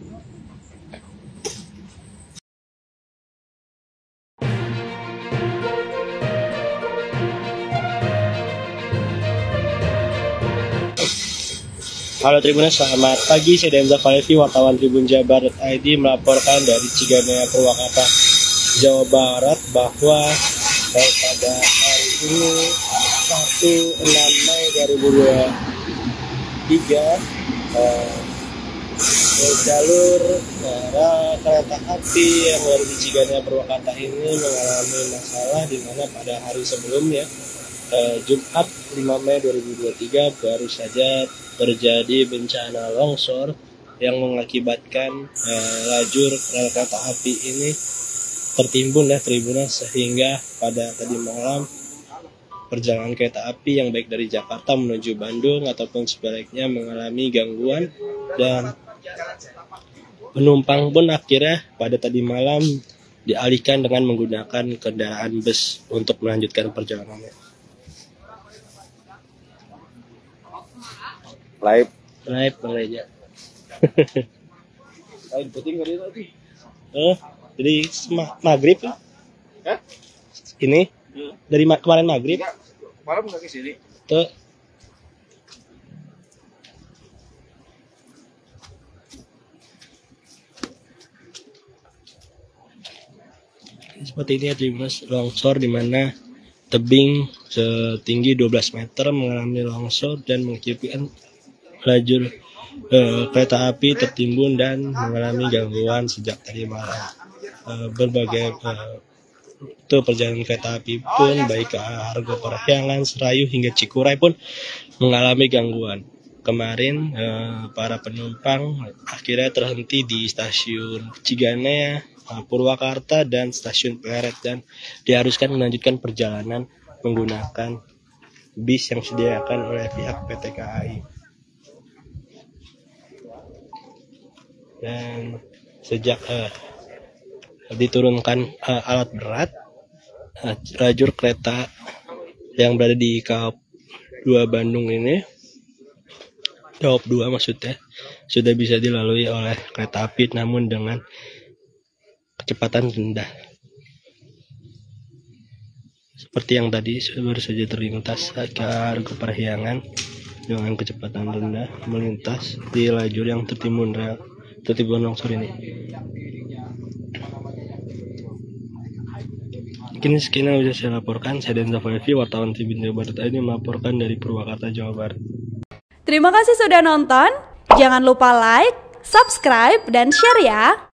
Halo Tribuners, selamat pagi. Saya Demza Valevi, wartawan Tribun Jabar ID melaporkan dari Ciganea Purwakarta, Jawa Barat bahwa pada hari ini 1 6 Mei 2023 eh, jalur eh, kereta api yang dari Ciganea Purwakarta ini mengalami masalah di mana pada hari sebelumnya eh, Jumat 5 Mei 2023 baru saja terjadi bencana longsor yang mengakibatkan eh, lajur kereta api ini tertimbun ya tribunnya sehingga pada tadi malam perjalanan kereta api yang baik dari Jakarta menuju Bandung ataupun sebaliknya mengalami gangguan dan penumpang pun akhirnya pada tadi malam dialihkan dengan menggunakan kendaraan bus untuk melanjutkan perjalanannya. live Live Bang Reja. lain penting kali tadi Oh, jadi ma- maghrib ya? Hah? Ini Hmm. dari ma- kemarin maghrib Enggak, malam nggak ke sini tuh seperti ini Tribuners longsor di mana tebing setinggi 12 meter mengalami longsor dan mengakibatkan lajur eh, kereta api tertimbun dan mengalami gangguan sejak tadi malam Eh, berbagai eh, perjalanan kereta api pun baik ke Argo Parahyangan, Serayu hingga Cikuray pun mengalami gangguan. Kemarin eh, para penumpang akhirnya terhenti di stasiun Ciganea, Purwakarta dan stasiun Pleret dan diharuskan melanjutkan perjalanan menggunakan bis yang disediakan oleh pihak PT KAI. Dan sejak eh, diturunkan eh, alat berat Nah, lajur kereta yang berada di Kaop 2 Bandung ini Kaop 2 maksudnya sudah bisa dilalui oleh kereta api namun dengan kecepatan rendah seperti yang tadi baru saja terlintas ke Argo Parahyangan dengan kecepatan rendah melintas di lajur yang tertimbun rel tertimbun longsor ini Mungkin sekian yang bisa saya laporkan. Saya Denza Falevi, wartawan Tribun Jawa Barat ini melaporkan dari Purwakarta, Jawa Barat. Terima kasih sudah nonton. Jangan lupa like, subscribe, dan share ya.